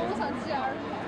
我想吃儿。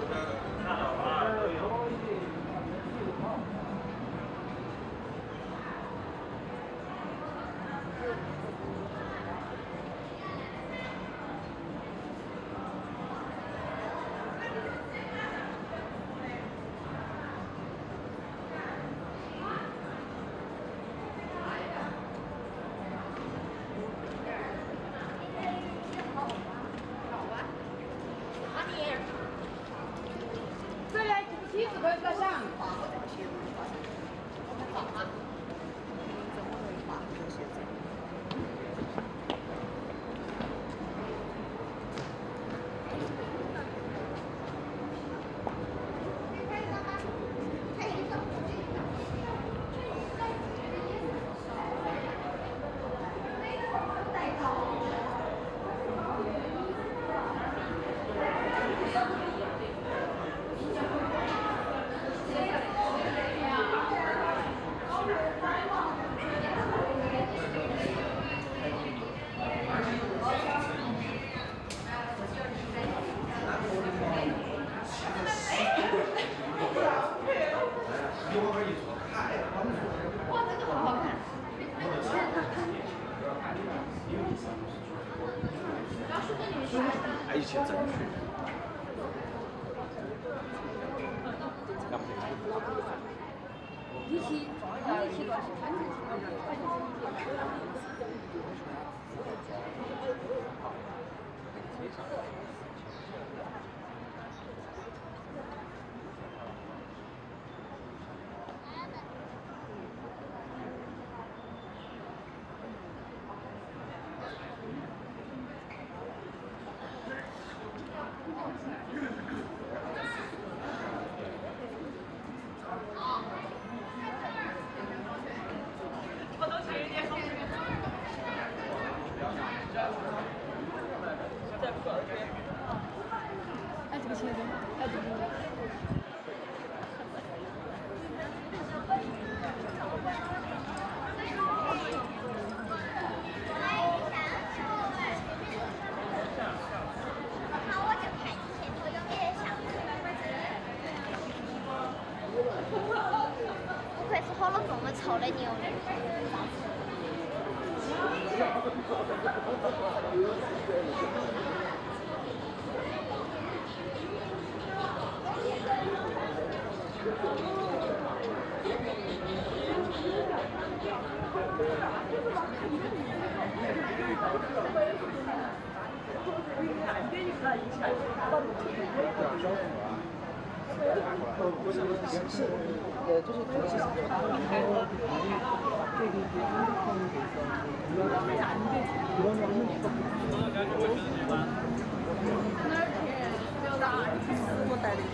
个呃，就是同时，然后对对对，他们可以说，不要让人不要让人哪儿去？表达我带的东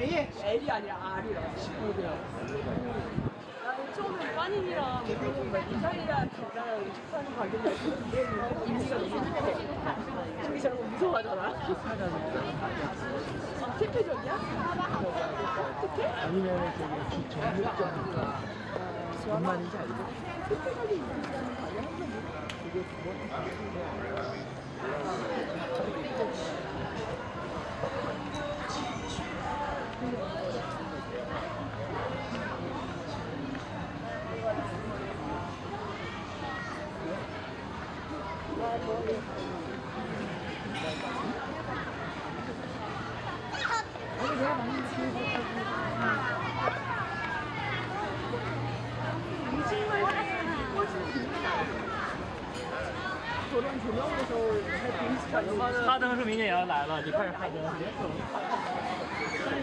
L이 아니라 R이야? 나는 처음에 빠닌이랑 이탈리아 계좌랑 식사하는 가격이 인지가 너무 저기 저런 거 무서워하잖아. 아, 퇴폐적이야? 어떻게? 아니면 저기 정육점인가 뭔 말인지 알고? 퇴폐적인 인지가 아니야? 그게 그거? 哈登是明年也要来了，就开始哈登。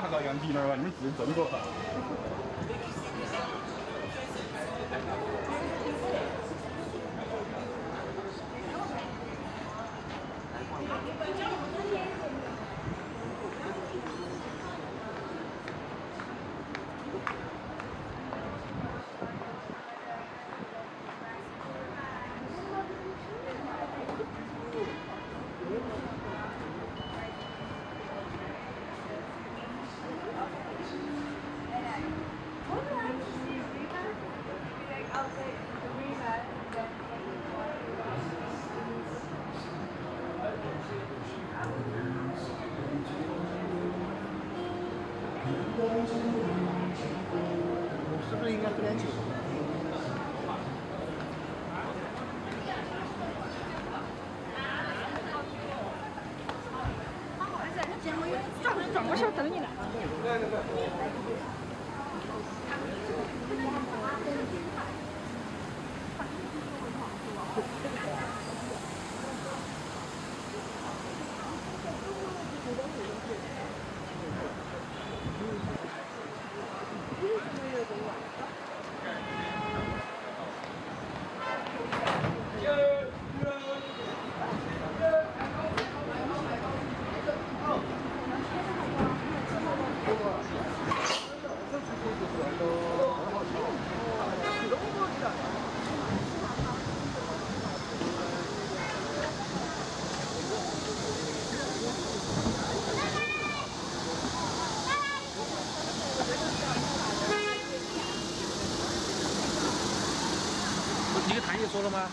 看到杨迪那儿了，你们自己争过哈。事等你呢。说了吗？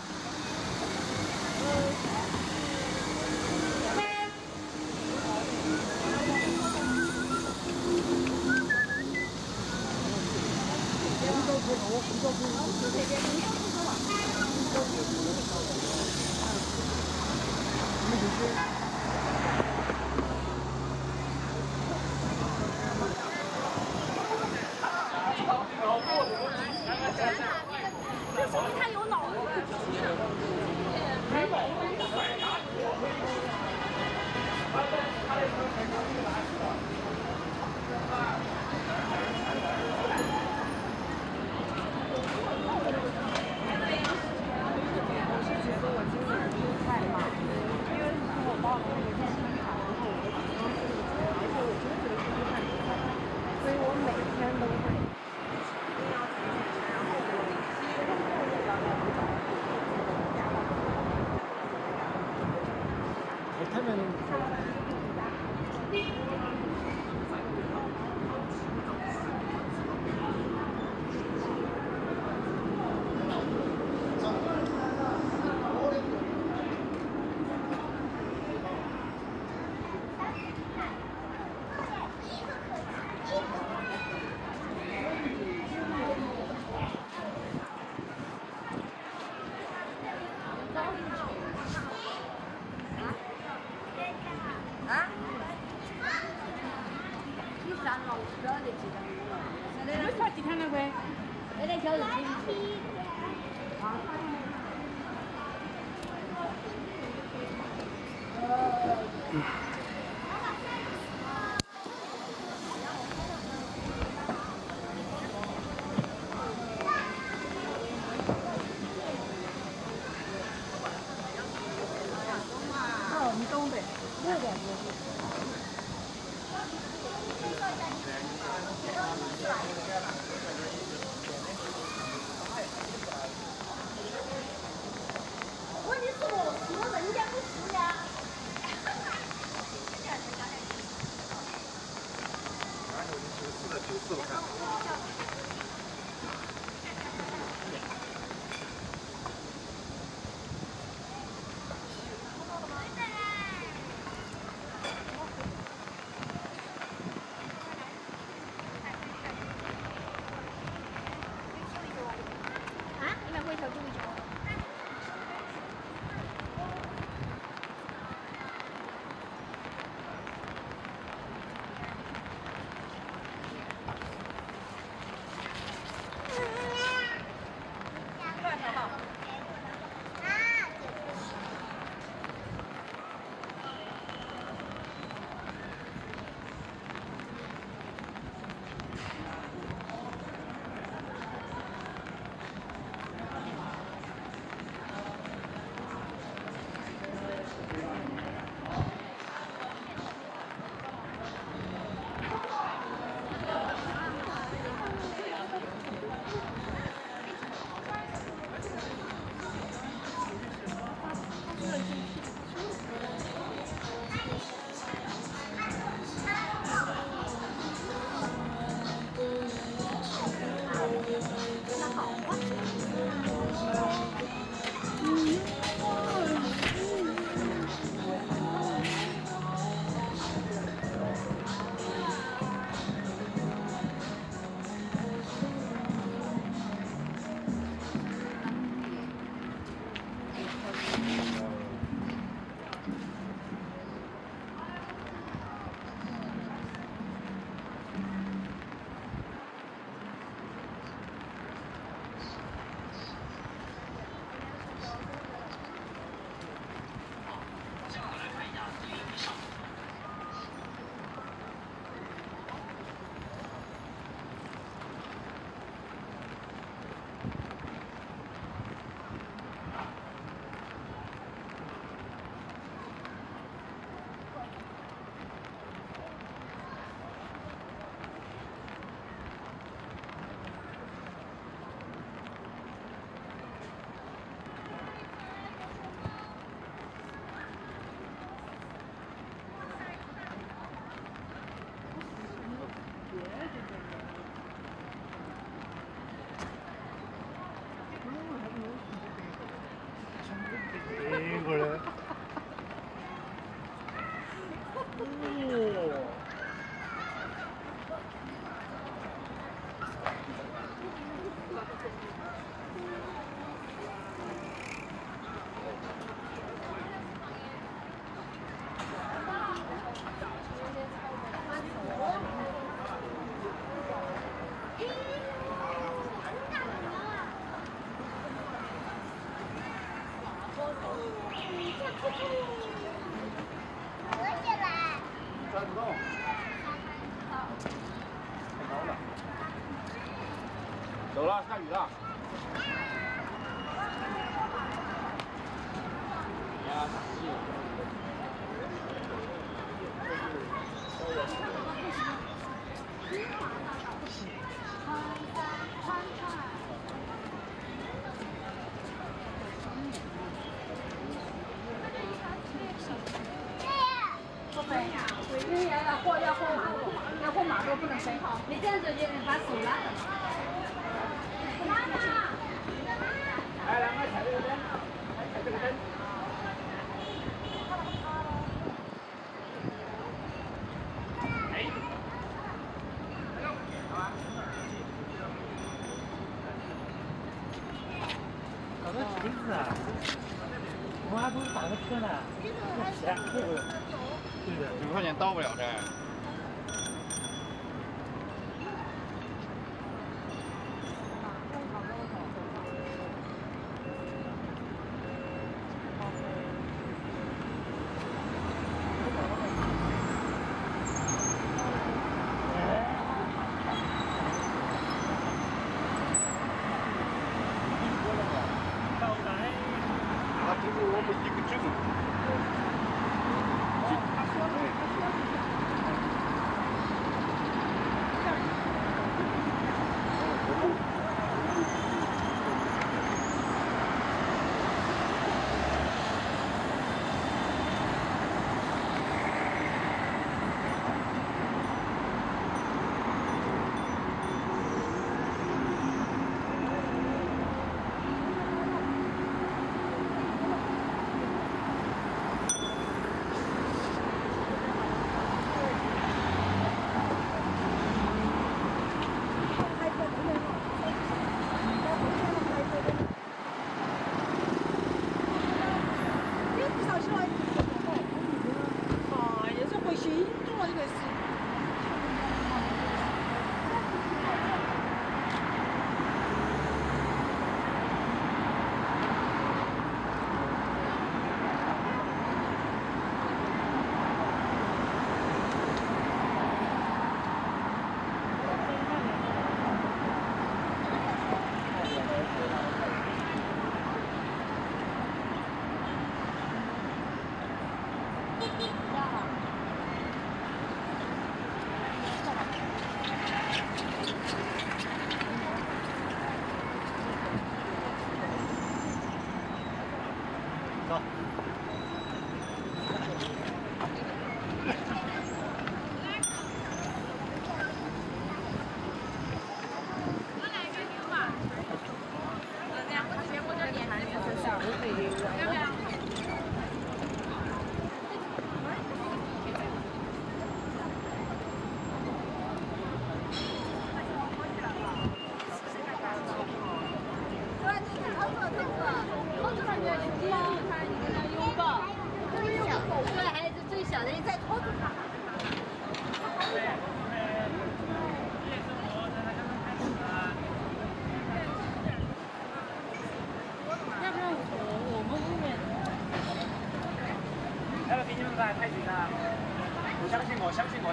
后马路不能随后。你这样子就把手拉了。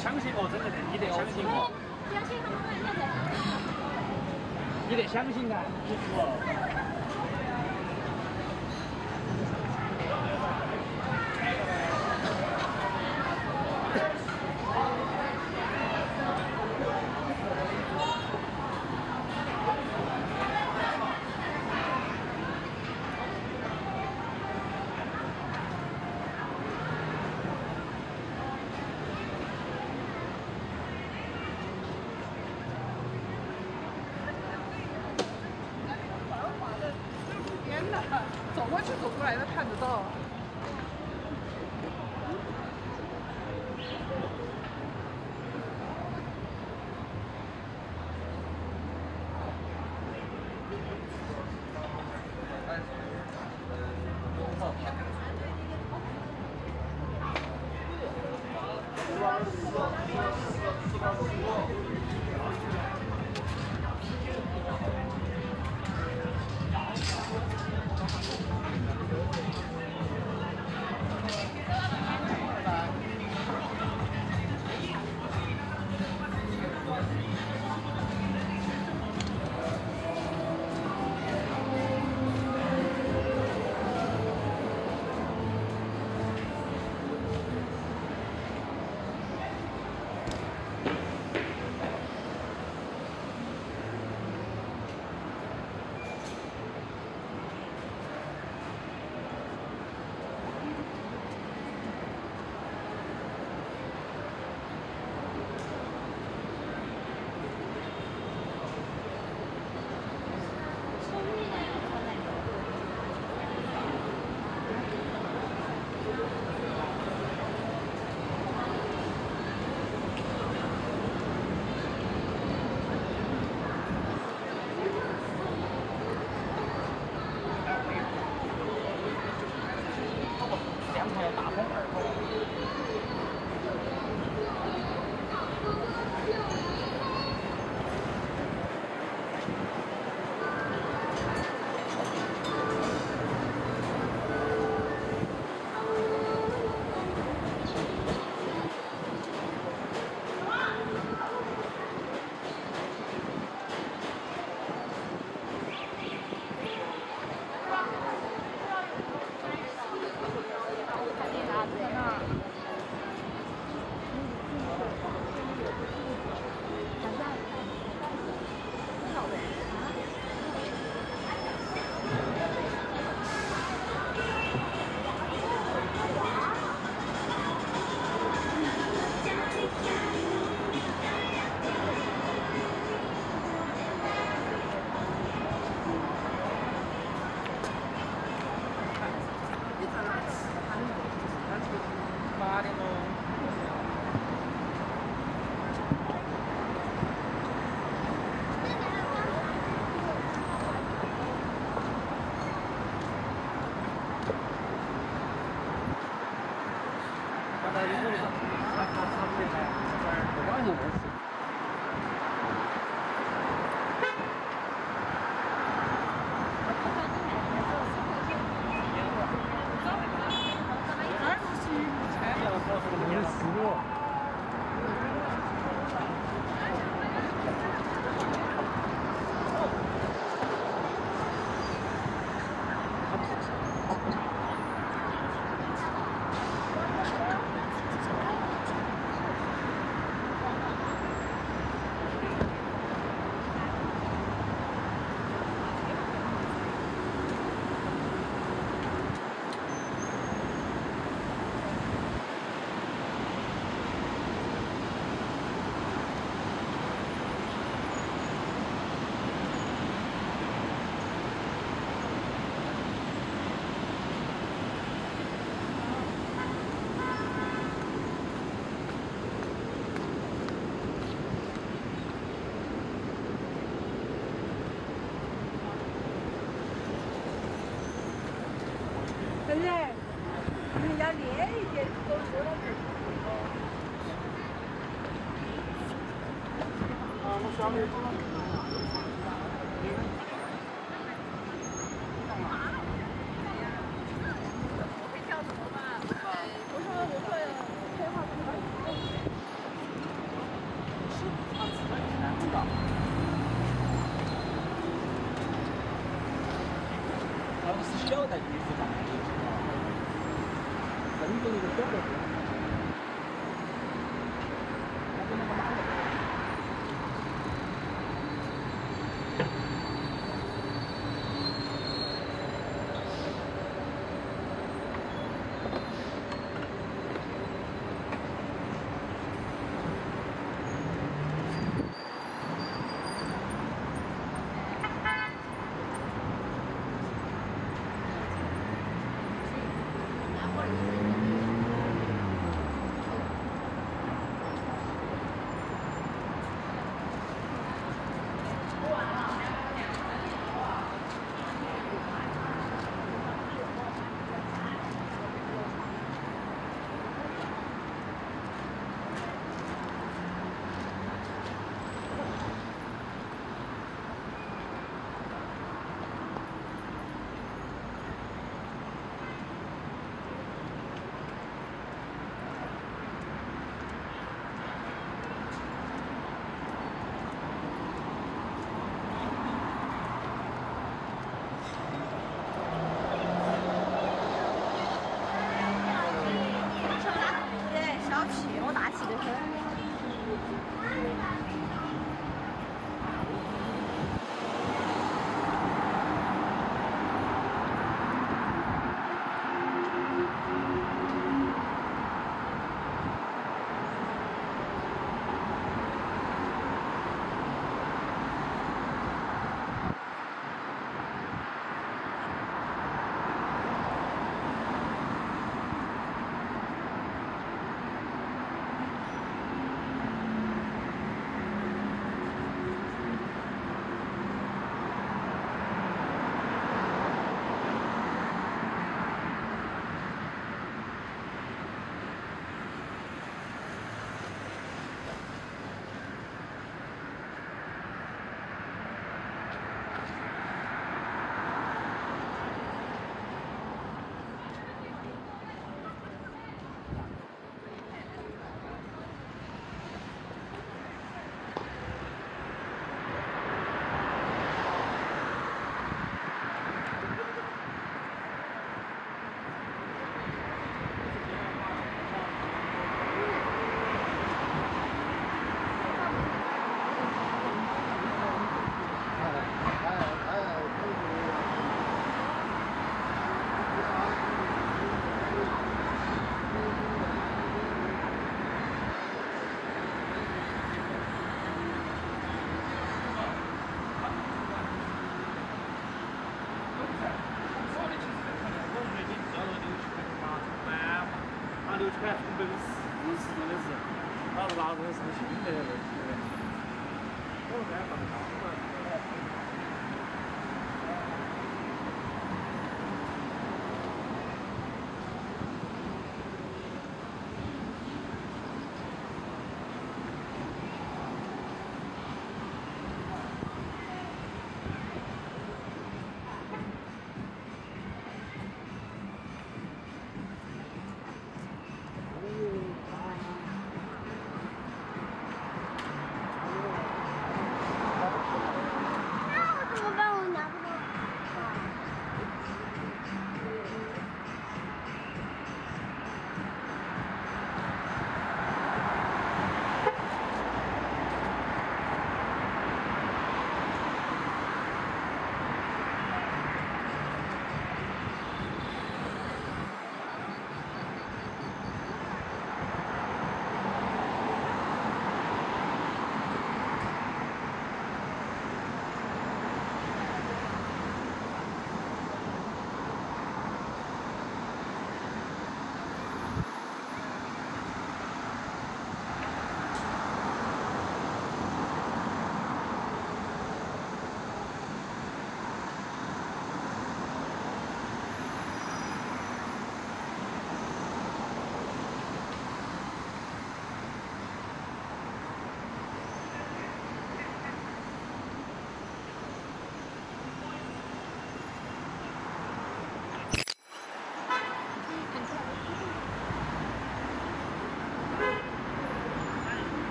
相信我，真的，你得相信我，你得相信他们，你得相信他，不服。他